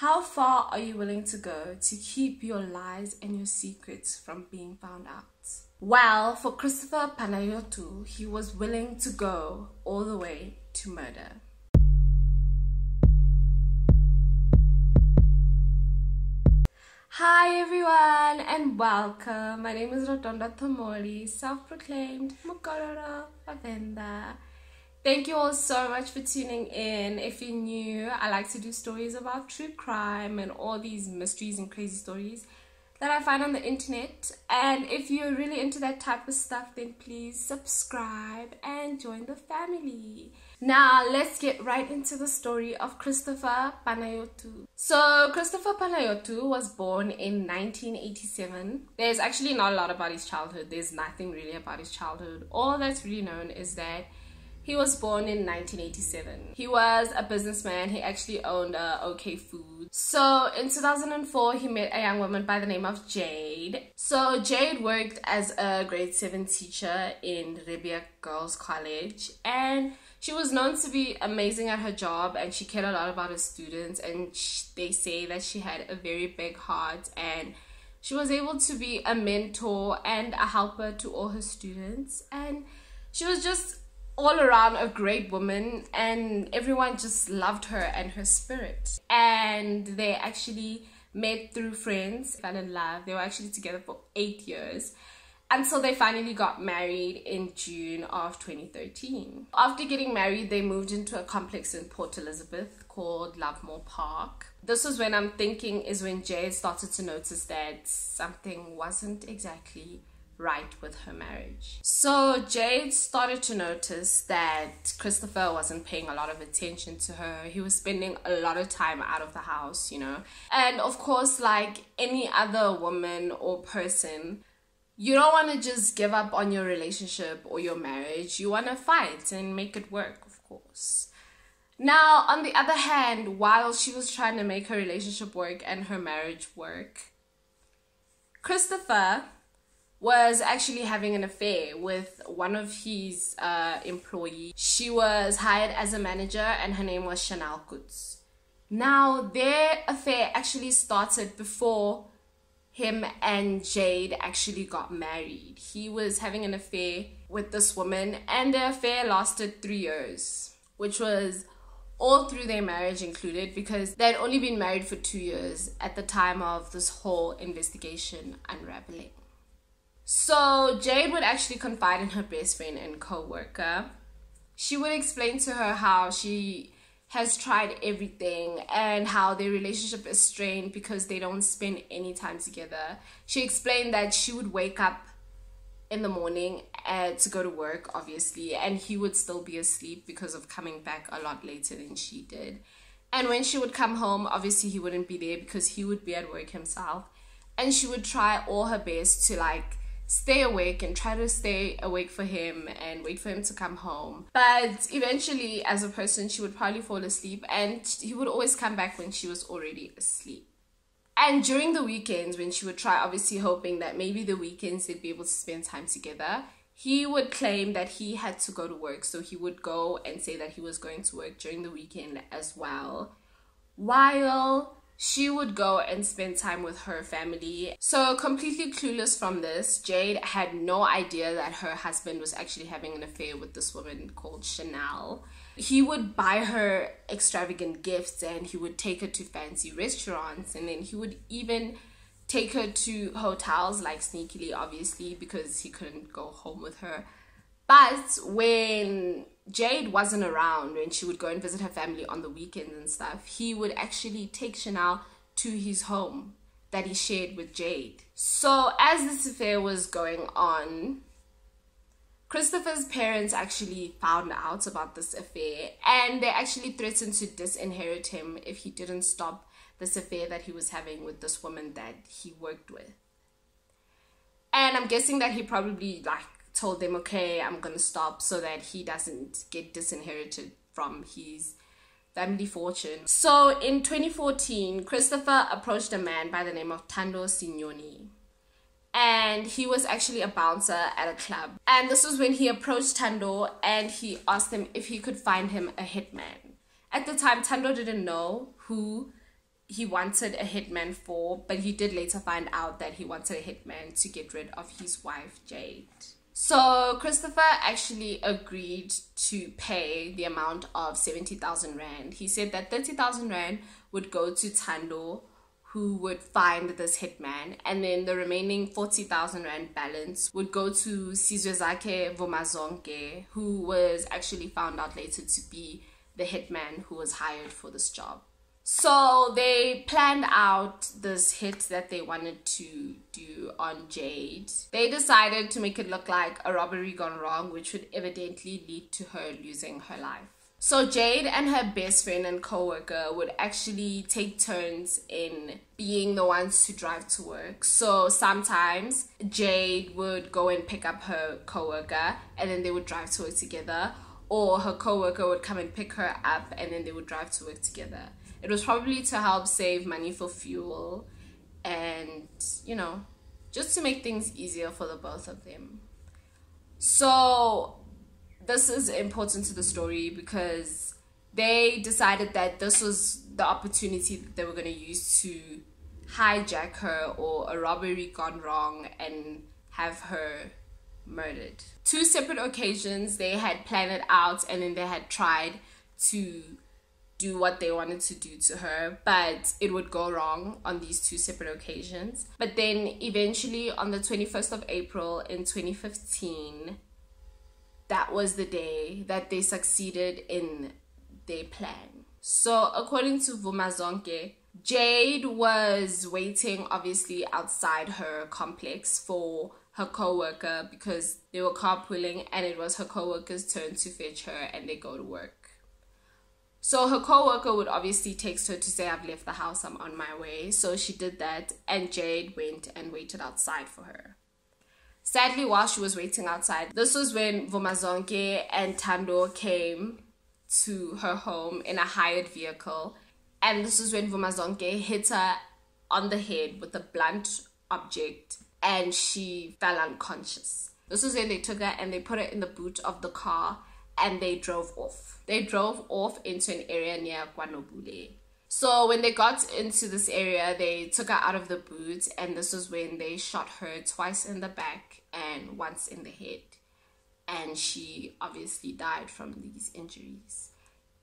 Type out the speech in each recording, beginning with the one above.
How far are you willing to go to keep your lies and your secrets from being found out? Well, for Christopher Panayiotou, he was willing to go all the way to murder. Hi everyone and welcome. My name is Rotondwa Thomoli, self-proclaimed Mukororo Lavenda. Thank you all so much for tuning in. If you're new, I like to do stories about true crime and all these mysteries and crazy stories that I find on the internet. And if you're really into that type of stuff, then please subscribe and join the family. Now, let's get right into the story of Christopher Panayiotou. So, Christopher Panayiotou was born in 1987. There's actually not a lot about his childhood. There's nothing really about his childhood. All that's really known is that he was born in 1987. He was a businessman. He actually owned uh, OK Food. So in 2004, he met a young woman by the name of Jade. So Jade worked as a grade 7 teacher in Riebeeck Girls College and she was known to be amazing at her job and she cared a lot about her students and she, they say that she had a very big heart and she was able to be a mentor and a helper to all her students and she was just all around a great woman and everyone just loved her and her spirit and they actually met through friends fell in love they were actually together for eight years until they finally got married in June of 2013. After getting married, they moved into a complex in Port Elizabeth called Lovemore Park. This was when I'm thinking is when Jade started to notice that something wasn't exactly right with her marriage. So Jade started to notice that Christopher wasn't paying a lot of attention to her. He was spending a lot of time out of the house, you know. And of course, like any other woman or person, you don't want to just give up on your relationship or your marriage. You want to fight and make it work, of course. Now, on the other hand, while she was trying to make her relationship work and her marriage work, Christopher was actually having an affair with one of his uh, employees. She was hired as a manager and her name was Chanel Coetzee. Now, their affair actually started before him and Jade actually got married. He was having an affair with this woman, and the affair lasted three years, which was all through their marriage included because they had only been married for two years at the time of this whole investigation unraveling. So Jade would actually confide in her best friend and co-worker. She would explain to her how she has tried everything and how their relationship is strained because they don't spend any time together. She explained that she would wake up in the morning uh, to go to work, obviously, and he would still be asleep because of coming back a lot later than she did. And when she would come home, obviously he wouldn't be there because he would be at work himself. And she would try all her best to like stay awake and try to stay awake for him and wait for him to come home. But eventually, as a person, she would probably fall asleep and he would always come back when she was already asleep. And during the weekends, when she would try, obviously hoping that maybe the weekends they'd be able to spend time together, he would claim that he had to go to work. So he would go and say that he was going to work during the weekend as well. While she would go and spend time with her family. So, completely clueless from this, Jade had no idea that her husband was actually having an affair with this woman called Chanel. He would buy her extravagant gifts and he would take her to fancy restaurants and then he would even take her to hotels, like sneakily, obviously, because he couldn't go home with her. But when Jade wasn't around, when she would go and visit her family on the weekends and stuff, he would actually take Chanel to his home that he shared with Jade. So, as this affair was going on, Christopher's parents actually found out about this affair and they actually threatened to disinherit him if he didn't stop this affair that he was having with this woman that he worked with. And I'm guessing that he probably like told them, okay, I'm gonna stop so that he doesn't get disinherited from his family fortune. So in 2014, Christopher approached a man by the name of Tando Siyoni. And he was actually a bouncer at a club. And this was when he approached Tando and he asked him if he could find him a hitman. At the time, Tando didn't know who he wanted a hitman for, but he did later find out that he wanted a hitman to get rid of his wife, Jade. So Christopher actually agreed to pay the amount of 70,000 Rand. He said that 30,000 Rand would go to Tando, who would find this hitman, and then the remaining 40,000 Rand balance would go to Sizwezakhe Vumazonke, who was actually found out later to be the hitman who was hired for this job. So they planned out this hit that they wanted to do on Jade. They decided to make it look like a robbery gone wrong, which would evidently lead to her losing her life. So Jade and her best friend and co-worker would actually take turns in being the ones to drive to work. So sometimes Jade would go and pick up her co-worker and then they would drive to work together or her co-worker would come and pick her up and then they would drive to work together. It was probably to help save money for fuel and, you know, just to make things easier for the both of them. So, this is important to the story because they decided that this was the opportunity that they were going to use to hijack her or a robbery gone wrong and have her murdered. Two separate occasions they had planned it out and then they had tried to do what they wanted to do to her, but it would go wrong on these two separate occasions. But then eventually on the 21st of April in 2015, that was the day that they succeeded in their plan. So, according to Vumazonke, Jade was waiting obviously outside her complex for her co-worker because they were carpooling and it was her co-worker's turn to fetch her and they go to work. So her co-worker would obviously text her to say, I've left the house, I'm on my way. So she did that, and Jade went and waited outside for her. Sadly, while she was waiting outside, this was when Vumazonke and Tando came to her home in a hired vehicle. And this is when Vumazonke hit her on the head with a blunt object and she fell unconscious. This is when they took her and they put her in the boot of the car and they drove off. They drove off into an area near KwaNobuhle. So when they got into this area, they took her out of the boot, and this was when they shot her twice in the back and once in the head. And she obviously died from these injuries.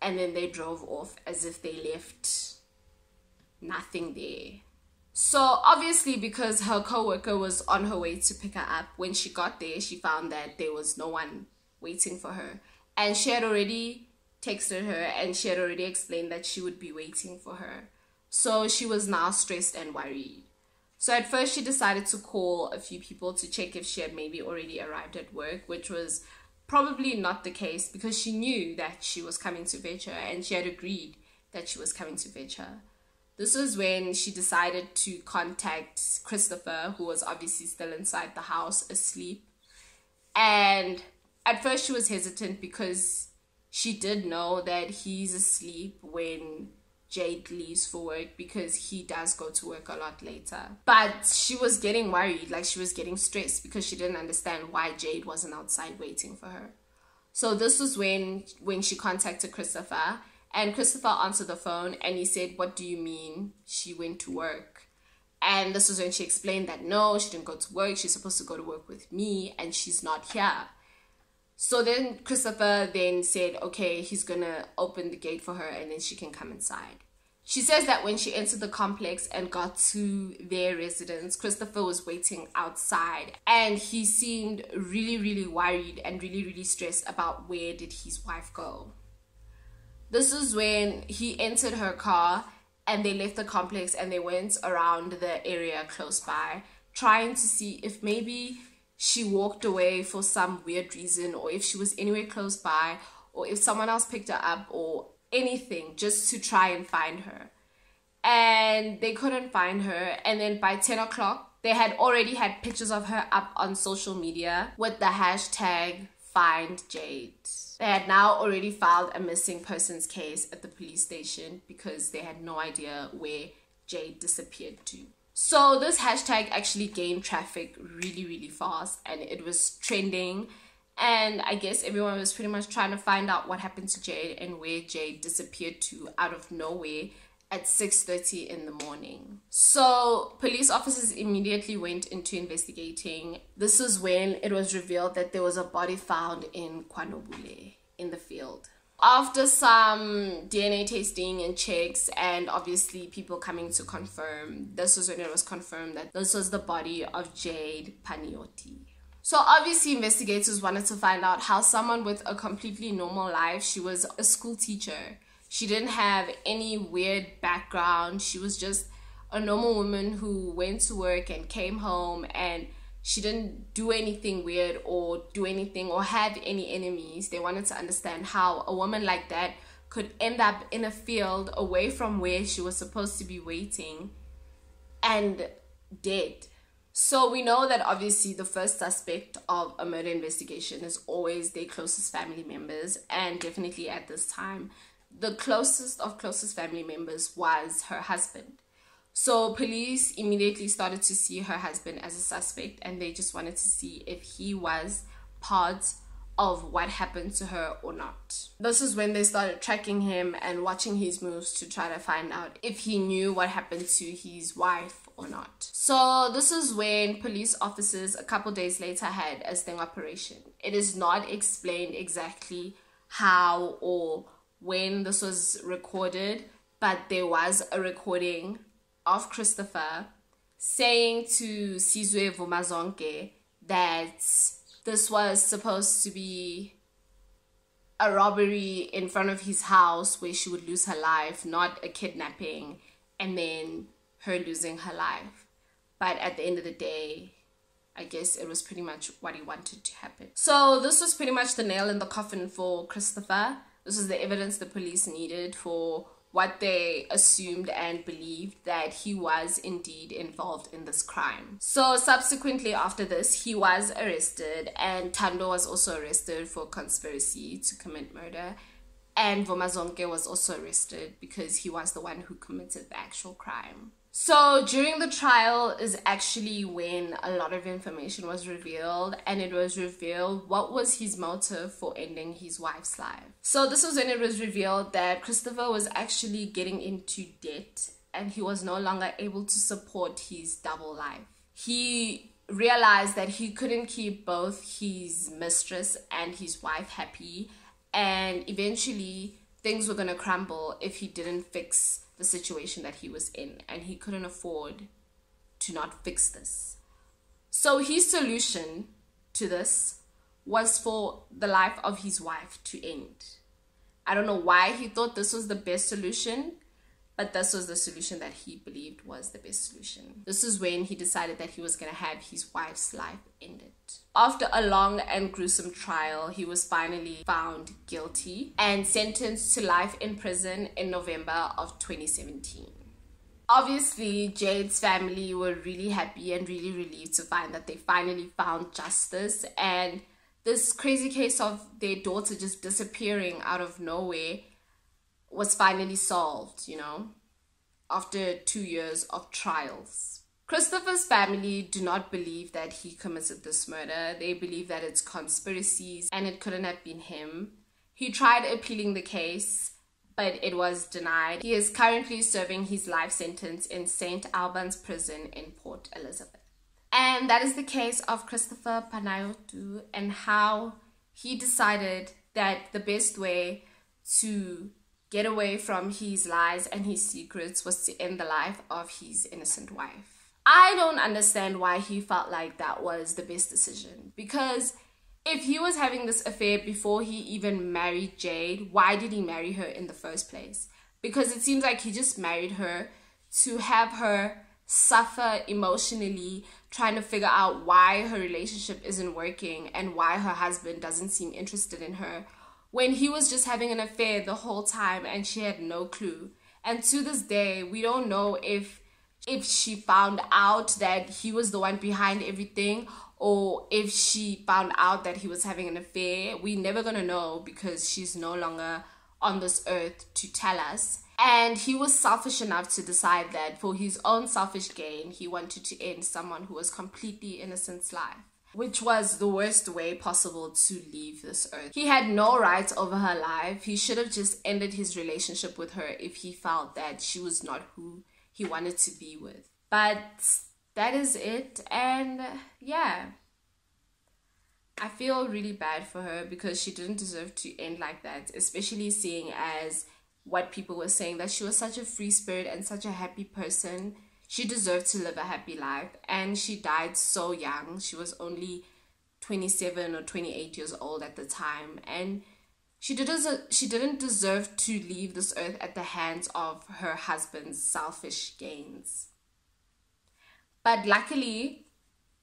And then they drove off as if they left nothing there. So obviously, because her co-worker was on her way to pick her up, when she got there, she found that there was no one waiting for her and she had already texted her and she had already explained that she would be waiting for her. So she was now stressed and worried. So at first she decided to call a few people to check if she had maybe already arrived at work, which was probably not the case because she knew that she was coming to fetch her and she had agreed that she was coming to fetch her. This was when she decided to contact Christopher, who was obviously still inside the house asleep. And at first she was hesitant because she did know that he's asleep when Jade leaves for work because he does go to work a lot later. But she was getting worried, like she was getting stressed because she didn't understand why Jade wasn't outside waiting for her. So this was when when she contacted Christopher and Christopher answered the phone and he said, "What do you mean she went to work?" And this was when she explained that no, she didn't go to work. She's supposed to go to work with me and she's not here. So then Christopher then said, okay, he's gonna open the gate for her and then she can come inside. She says that when she entered the complex and got to their residence, Christopher was waiting outside and he seemed really, really worried and really, really stressed about where did his wife go. This is when he entered her car and they left the complex and they went around the area close by trying to see if maybe she walked away for some weird reason or if she was anywhere close by or if someone else picked her up or anything just to try and find her. And they couldn't find her. And then by 10 o'clock, they had already had pictures of her up on social media with the hashtag find Jade. They had now already filed a missing persons case at the police station because they had no idea where Jade disappeared to. So this hashtag actually gained traffic really, really fast and it was trending. And I guess everyone was pretty much trying to find out what happened to Jade and where Jade disappeared to out of nowhere at 6:30 in the morning. So, police officers immediately went into investigating. This is when it was revealed that there was a body found in KwaNobuhle in the field. After some DNA testing and checks, and obviously people coming to confirm, this was when it was confirmed that this was the body of Jade Panayiotou. So obviously investigators wanted to find out how someone with a completely normal life, she was a school teacher. She didn't have any weird background. She was just a normal woman who went to work and came home and she didn't do anything weird or do anything or have any enemies. They wanted to understand how a woman like that could end up in a field away from where she was supposed to be waiting and dead. So we know that obviously the first suspect of a murder investigation is always their closest family members, and definitely at this time, the closest of closest family members was her husband. So police immediately started to see her husband as a suspect, and they just wanted to see if he was part of what happened to her or not. This is when they started tracking him and watching his moves to try to find out if he knew what happened to his wife or not. So this is when police officers a couple days later had a sting operation. It is not explained exactly how or when this was recorded, but there was a recording of Christopher saying to Sizwe Vumazonke that this was supposed to be a robbery in front of his house where she would lose her life, not a kidnapping. And then her losing her life. But at the end of the day, I guess it was pretty much what he wanted to happen. So this was pretty much the nail in the coffin for Christopher. This was the evidence the police needed for what they assumed and believed that he was indeed involved in this crime. So subsequently after this, he was arrested and Tando was also arrested for conspiracy to commit murder and Vumazonke was also arrested because he was the one who committed the actual crime. So during the trial is actually when a lot of information was revealed and it was revealed what was his motive for ending his wife's life. So this was when it was revealed that Christopher was actually getting into debt and he was no longer able to support his double life. He realized that he couldn't keep both his mistress and his wife happy and eventually things were going to crumble if he didn't fix the situation that he was in and he couldn't afford to not fix this. So his solution to this was for the life of his wife to end. I don't know why he thought this was the best solution, but this was the solution that he believed was the best solution. This is when he decided that he was going to have his wife's life ended. After a long and gruesome trial, he was finally found guilty and sentenced to life in prison in November of 2017. Obviously, Jade's family were really happy and really relieved to find that they finally found justice and this crazy case of their daughter just disappearing out of nowhere was finally solved, you know, after two years of trials. Christopher's family do not believe that he committed this murder. They believe that it's conspiracies and it couldn't have been him. He tried appealing the case, but it was denied. He is currently serving his life sentence in St. Albans prison in Port Elizabeth. And that is the case of Christopher Panayiotou and how he decided that the best way to get away from his lies and his secrets was to end the life of his innocent wife. I don't understand why he felt like that was the best decision because if he was having this affair before he even married Jade, why did he marry her in the first place? Because it seems like he just married her to have her suffer emotionally, trying to figure out why her relationship isn't working and why her husband doesn't seem interested in her when he was just having an affair the whole time and she had no clue. And to this day, we don't know if if she found out that he was the one behind everything or if she found out that he was having an affair. We're never gonna know because she's no longer on this earth to tell us. And he was selfish enough to decide that for his own selfish gain, he wanted to end someone who was completely innocent's life. Which was the worst way possible to leave this earth. He had no rights over her life. He should have just ended his relationship with her if he felt that she was not who he wanted to be with. But that is it. And yeah, I feel really bad for her because she didn't deserve to end like that, especially seeing as what people were saying that she was such a free spirit and such a happy person. She deserved to live a happy life and she died so young. She was only 27 or 28 years old at the time and she didn't she didn't deserve to leave this earth at the hands of her husband's selfish gains. But luckily,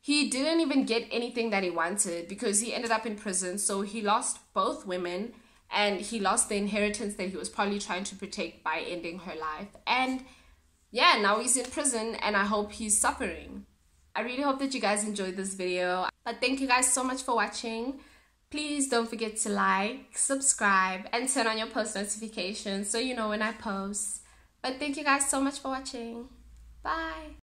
he didn't even get anything that he wanted because he ended up in prison. So he lost both women and he lost the inheritance that he was probably trying to protect by ending her life. And yeah, now he's in prison and I hope he's suffering. I really hope that you guys enjoyed this video. But thank you guys so much for watching. Please don't forget to like, subscribe, and turn on your post notifications so you know when I post. But thank you guys so much for watching. Bye.